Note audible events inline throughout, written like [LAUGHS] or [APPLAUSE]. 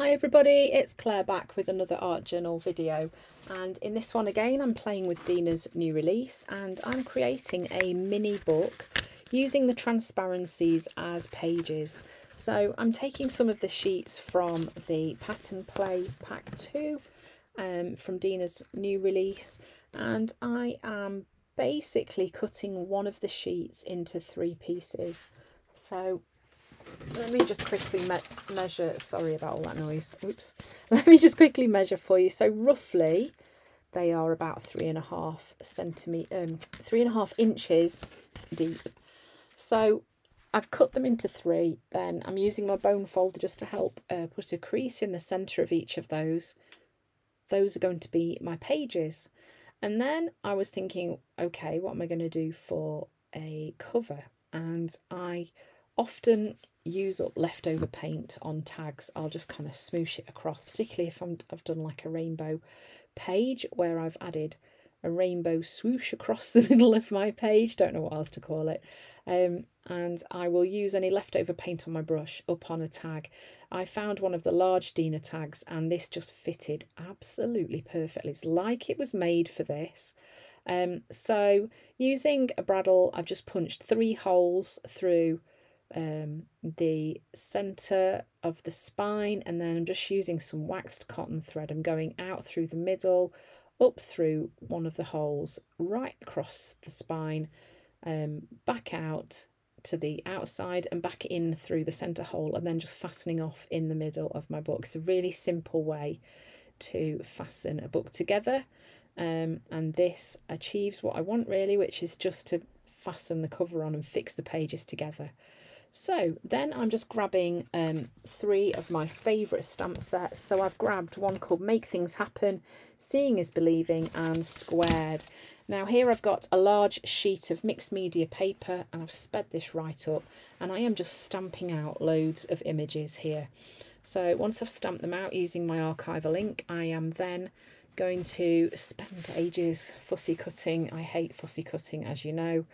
Hi everybody, it's Claire back with another art journal video and in this one again I'm playing with Dina's new release and I'm creating a mini book using the transparencies as pages. So I'm taking some of the sheets from the Pattern Play Pack 2 um, from Dina's new release and I am basically cutting one of the sheets into three pieces. So let me just quickly me measure. Sorry about all that noise. Oops. [LAUGHS] Let me just quickly measure for you. So roughly, they are about three and a half centimeter, um, three and a half inches deep. So I've cut them into three. Then I'm using my bone folder just to help uh, put a crease in the centre of each of those. Those are going to be my pages. And then I was thinking, okay, what am I going to do for a cover? And I often use up leftover paint on tags. I'll just kind of smoosh it across, particularly if I'm, I've done like a rainbow page where I've added a rainbow swoosh across [LAUGHS] the middle of my page. Don't know what else to call it. Um, and I will use any leftover paint on my brush up on a tag. I found one of the large Dina tags and this just fitted absolutely perfectly. It's like it was made for this. Um, so using a bradawl I've just punched three holes through um, the center of the spine and then I'm just using some waxed cotton thread. I'm going out through the middle, up through one of the holes, right across the spine, um, back out to the outside and back in through the center hole and then just fastening off in the middle of my book. It's a really simple way to fasten a book together um, and this achieves what I want really, which is just to fasten the cover on and fix the pages together. So then I'm just grabbing um, three of my favourite stamp sets. So I've grabbed one called Make Things Happen, Seeing is Believing and Squared. Now here I've got a large sheet of mixed media paper and I've sped this right up and I am just stamping out loads of images here. So once I've stamped them out using my archival ink, I am then going to spend ages fussy cutting. I hate fussy cutting, as you know.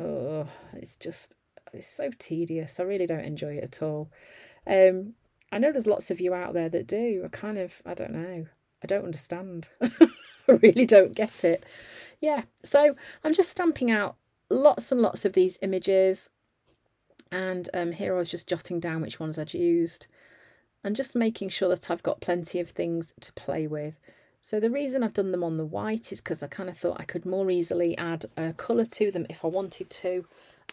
Oh, it's just it's so tedious. I really don't enjoy it at all. Um, I know there's lots of you out there that do. I kind of, I don't know. I don't understand. [LAUGHS] I really don't get it. Yeah, so I'm just stamping out lots and lots of these images. And um, here I was just jotting down which ones I'd used and just making sure that I've got plenty of things to play with. So the reason I've done them on the white is because I kind of thought I could more easily add a colour to them if I wanted to.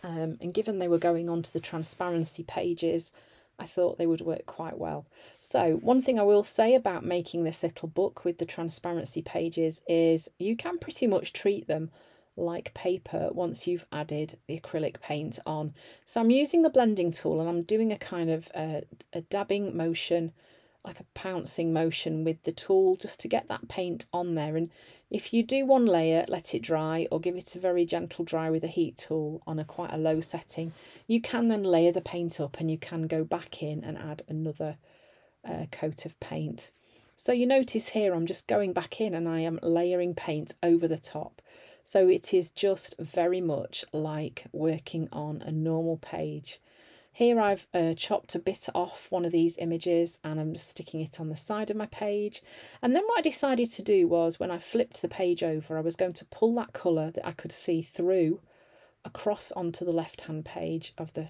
Um, and given they were going onto the transparency pages, I thought they would work quite well. So one thing I will say about making this little book with the transparency pages is you can pretty much treat them like paper once you've added the acrylic paint on. So I'm using the blending tool and I'm doing a kind of uh, a dabbing motion like a pouncing motion with the tool just to get that paint on there. And if you do one layer let it dry or give it a very gentle dry with a heat tool on a quite a low setting you can then layer the paint up and you can go back in and add another uh, coat of paint. So you notice here I'm just going back in and I am layering paint over the top. So it is just very much like working on a normal page here I've uh, chopped a bit off one of these images and I'm just sticking it on the side of my page. And then what I decided to do was when I flipped the page over, I was going to pull that colour that I could see through across onto the left-hand page of the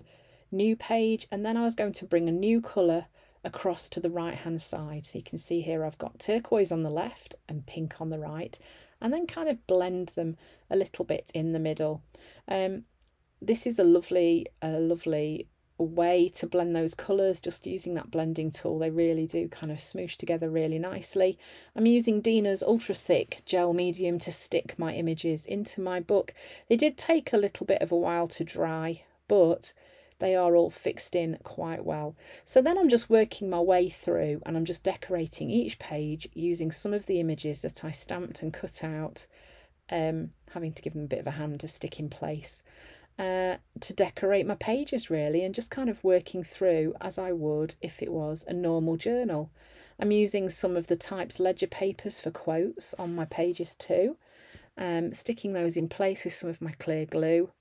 new page. And then I was going to bring a new colour across to the right-hand side. So you can see here I've got turquoise on the left and pink on the right and then kind of blend them a little bit in the middle. Um, this is a lovely, a lovely way to blend those colours just using that blending tool. They really do kind of smoosh together really nicely. I'm using Dina's ultra thick gel medium to stick my images into my book. They did take a little bit of a while to dry but they are all fixed in quite well. So then I'm just working my way through and I'm just decorating each page using some of the images that I stamped and cut out um, having to give them a bit of a hand to stick in place uh, to decorate my pages really and just kind of working through as I would if it was a normal journal. I'm using some of the typed ledger papers for quotes on my pages too, um, sticking those in place with some of my clear glue.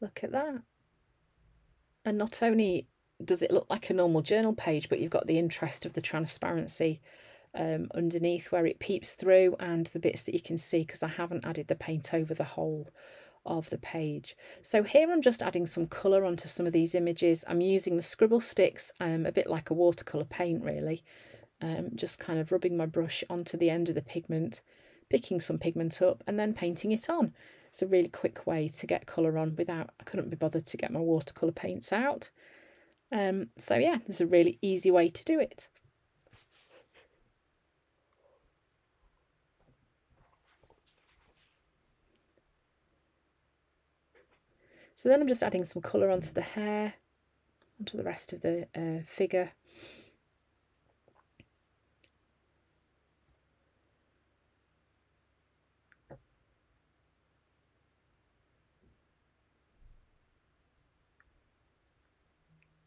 Look at that. And not only does it look like a normal journal page, but you've got the interest of the transparency um, underneath where it peeps through and the bits that you can see because I haven't added the paint over the whole of the page. So here I'm just adding some colour onto some of these images. I'm using the scribble sticks, um, a bit like a watercolour paint really, um, just kind of rubbing my brush onto the end of the pigment, picking some pigment up and then painting it on. It's a really quick way to get colour on without, I couldn't be bothered to get my watercolour paints out. Um, so yeah, it's a really easy way to do it. So then I'm just adding some colour onto the hair, onto the rest of the uh, figure.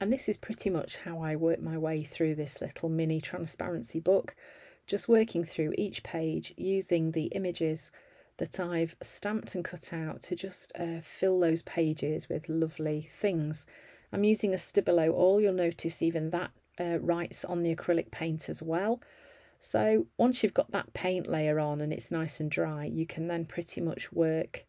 And this is pretty much how I work my way through this little mini transparency book, just working through each page using the images that I've stamped and cut out to just uh, fill those pages with lovely things. I'm using a Stabilo All, you'll notice even that uh, writes on the acrylic paint as well. So once you've got that paint layer on and it's nice and dry, you can then pretty much work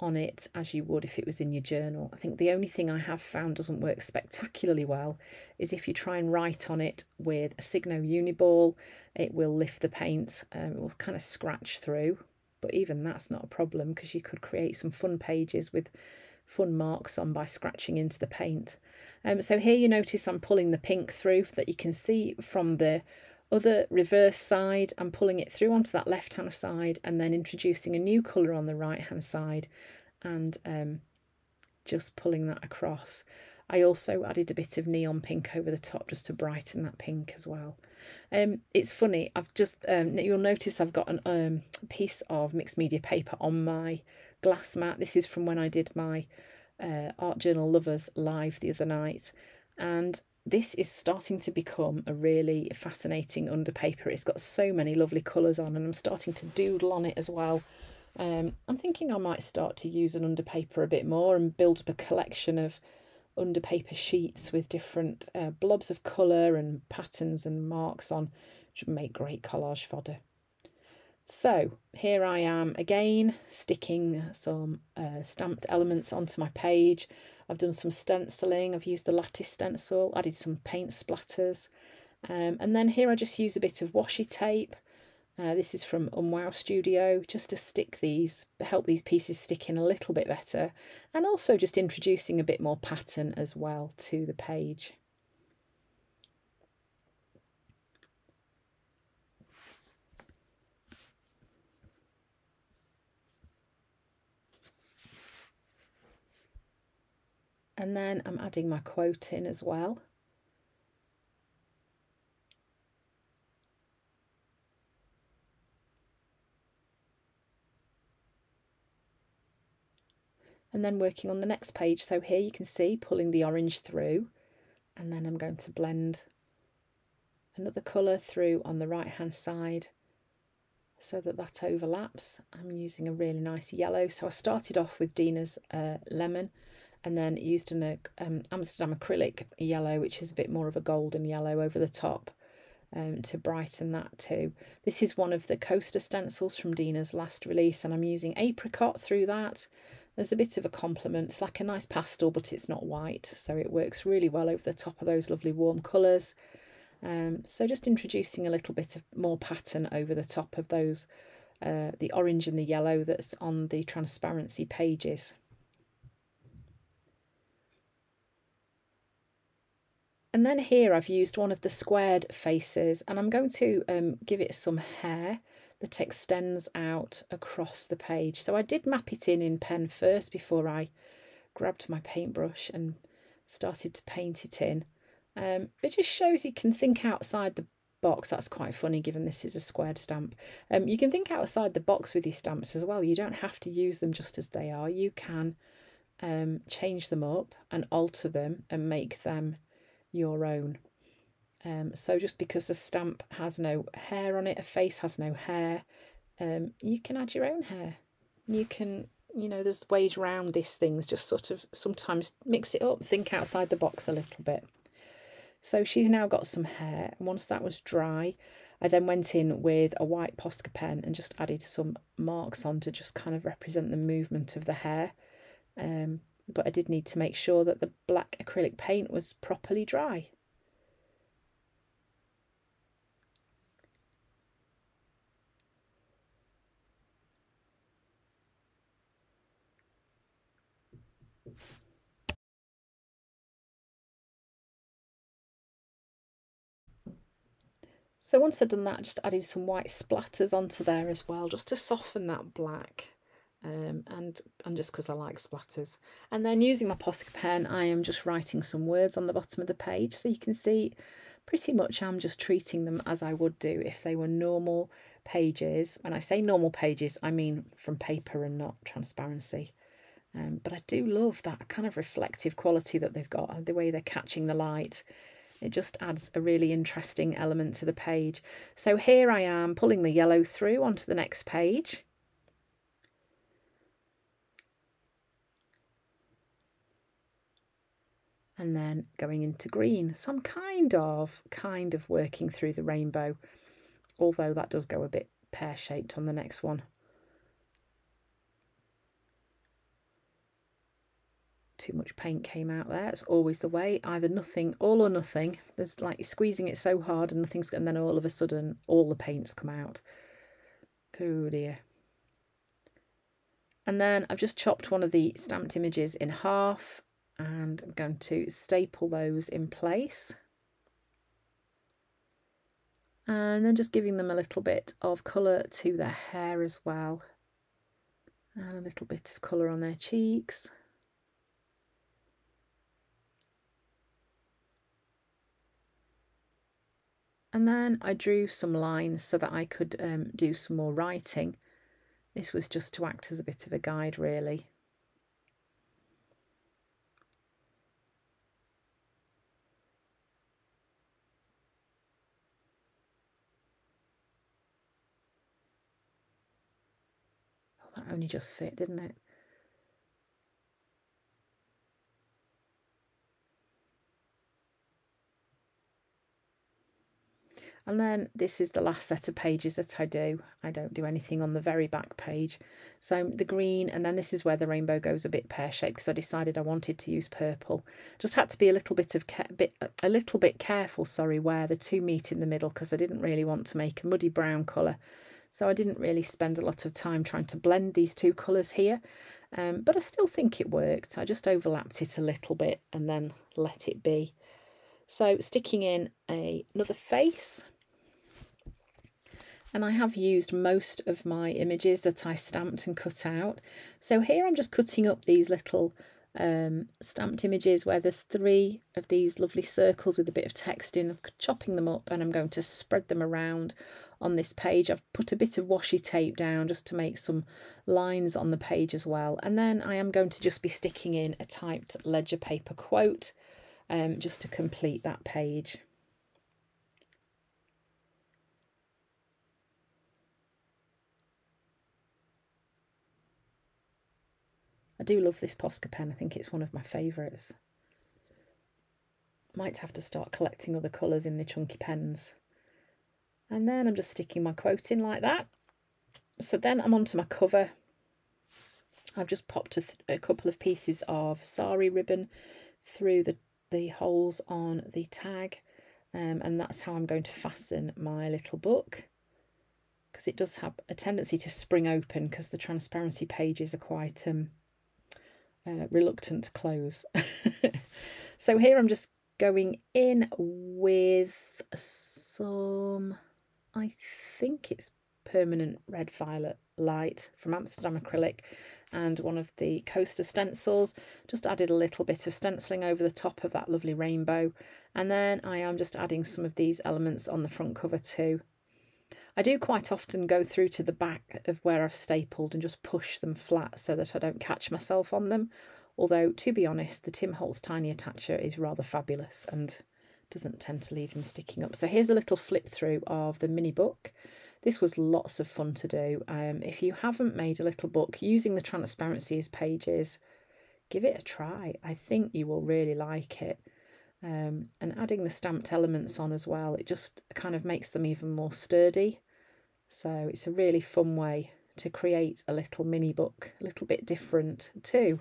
on it as you would if it was in your journal. I think the only thing I have found doesn't work spectacularly well is if you try and write on it with a Signo Uniball, it will lift the paint, um, it will kind of scratch through but even that's not a problem because you could create some fun pages with fun marks on by scratching into the paint. Um, so here you notice I'm pulling the pink through that you can see from the other reverse side. I'm pulling it through onto that left hand side and then introducing a new colour on the right hand side and um, just pulling that across. I also added a bit of neon pink over the top just to brighten that pink as well. Um, it's funny, I've just, um, you'll notice I've got a um, piece of mixed media paper on my glass mat. This is from when I did my uh, Art Journal Lovers live the other night. And this is starting to become a really fascinating underpaper. It's got so many lovely colours on and I'm starting to doodle on it as well. Um, I'm thinking I might start to use an underpaper a bit more and build up a collection of under paper sheets with different uh, blobs of colour and patterns and marks on, which make great collage fodder. So here I am again sticking some uh, stamped elements onto my page. I've done some stenciling, I've used the lattice stencil, added some paint splatters. Um, and then here I just use a bit of washi tape uh, this is from Unwow Studio, just to stick these, help these pieces stick in a little bit better, and also just introducing a bit more pattern as well to the page. And then I'm adding my quote in as well. And then working on the next page. So here you can see pulling the orange through and then I'm going to blend another colour through on the right hand side so that that overlaps. I'm using a really nice yellow. So I started off with Dina's uh, lemon and then used an um, Amsterdam acrylic yellow, which is a bit more of a golden yellow over the top um, to brighten that too. This is one of the coaster stencils from Dina's last release and I'm using apricot through that there's a bit of a complement. It's like a nice pastel, but it's not white. So it works really well over the top of those lovely warm colours. Um, so just introducing a little bit of more pattern over the top of those, uh, the orange and the yellow that's on the transparency pages. And then here I've used one of the squared faces and I'm going to um, give it some hair that extends out across the page. So I did map it in in pen first before I grabbed my paintbrush and started to paint it in. Um, it just shows you can think outside the box. That's quite funny given this is a squared stamp. Um, you can think outside the box with these stamps as well. You don't have to use them just as they are. You can um, change them up and alter them and make them your own. Um, so just because a stamp has no hair on it, a face has no hair, um, you can add your own hair. You can you know, there's ways around these things, just sort of sometimes mix it up, think outside the box a little bit. So she's now got some hair, once that was dry, I then went in with a white Posca pen and just added some marks on to just kind of represent the movement of the hair. Um, but I did need to make sure that the black acrylic paint was properly dry. So once I'd done that, I just added some white splatters onto there as well, just to soften that black. Um, and, and just because I like splatters. And then using my Posca pen, I am just writing some words on the bottom of the page. So you can see pretty much I'm just treating them as I would do if they were normal pages. When I say normal pages, I mean from paper and not transparency. Um, but I do love that kind of reflective quality that they've got, the way they're catching the light. It just adds a really interesting element to the page. So here I am pulling the yellow through onto the next page. and then going into green. So I'm kind of, kind of working through the rainbow, although that does go a bit pear-shaped on the next one. Too much paint came out there. It's always the way, either nothing, all or nothing. There's like squeezing it so hard and nothing's, and then all of a sudden all the paint's come out. Oh dear. And then I've just chopped one of the stamped images in half and I'm going to staple those in place. And then just giving them a little bit of colour to their hair as well. And a little bit of colour on their cheeks. And then I drew some lines so that I could um, do some more writing. This was just to act as a bit of a guide really. Oh, that only just fit, didn't it? And then this is the last set of pages that I do. I don't do anything on the very back page. So the green, and then this is where the rainbow goes a bit pear-shaped because I decided I wanted to use purple. Just had to be a little bit of bit a little bit careful, sorry, where the two meet in the middle because I didn't really want to make a muddy brown colour. So I didn't really spend a lot of time trying to blend these two colours here. Um, but I still think it worked. I just overlapped it a little bit and then let it be. So sticking in a, another face and I have used most of my images that I stamped and cut out. So here I'm just cutting up these little um, stamped images where there's three of these lovely circles with a bit of text in, I'm chopping them up and I'm going to spread them around on this page. I've put a bit of washi tape down just to make some lines on the page as well. And then I am going to just be sticking in a typed ledger paper quote um, just to complete that page. I do love this Posca pen. I think it's one of my favourites. Might have to start collecting other colours in the chunky pens. And then I'm just sticking my quote in like that. So then I'm onto my cover. I've just popped a, a couple of pieces of sari ribbon through the, the holes on the tag. Um, and that's how I'm going to fasten my little book because it does have a tendency to spring open because the transparency pages are quite um, uh, reluctant to close. [LAUGHS] so here I'm just going in with some, I think it's permanent red violet light from Amsterdam acrylic and one of the coaster stencils. Just added a little bit of stenciling over the top of that lovely rainbow. And then I am just adding some of these elements on the front cover too I do quite often go through to the back of where I've stapled and just push them flat so that I don't catch myself on them. Although, to be honest, the Tim Holtz Tiny Attacher is rather fabulous and doesn't tend to leave them sticking up. So here's a little flip through of the mini book. this was lots of fun to do. Um, if you haven't made a little book using the transparency as pages, give it a try. I think you will really like it. Um, and adding the stamped elements on as well, it just kind of makes them even more sturdy. So it's a really fun way to create a little mini book, a little bit different too.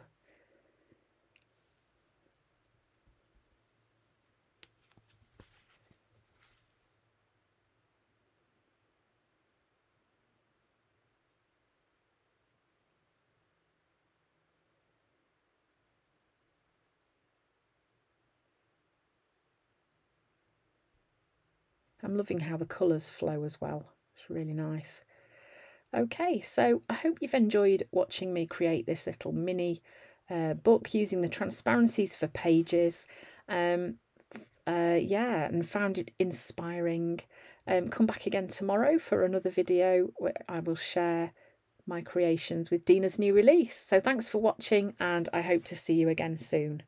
I'm loving how the colours flow as well. Really nice. Okay, so I hope you've enjoyed watching me create this little mini uh, book using the transparencies for pages. Um, uh, yeah, and found it inspiring. Um, come back again tomorrow for another video where I will share my creations with Dina's new release. So thanks for watching and I hope to see you again soon.